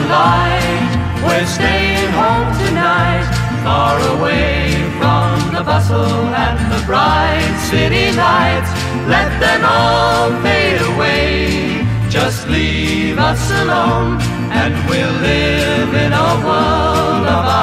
the. We're staying home tonight, far away from the bustle and the bright city lights. Let them all fade away. Just leave us alone, and we'll live in a world of our.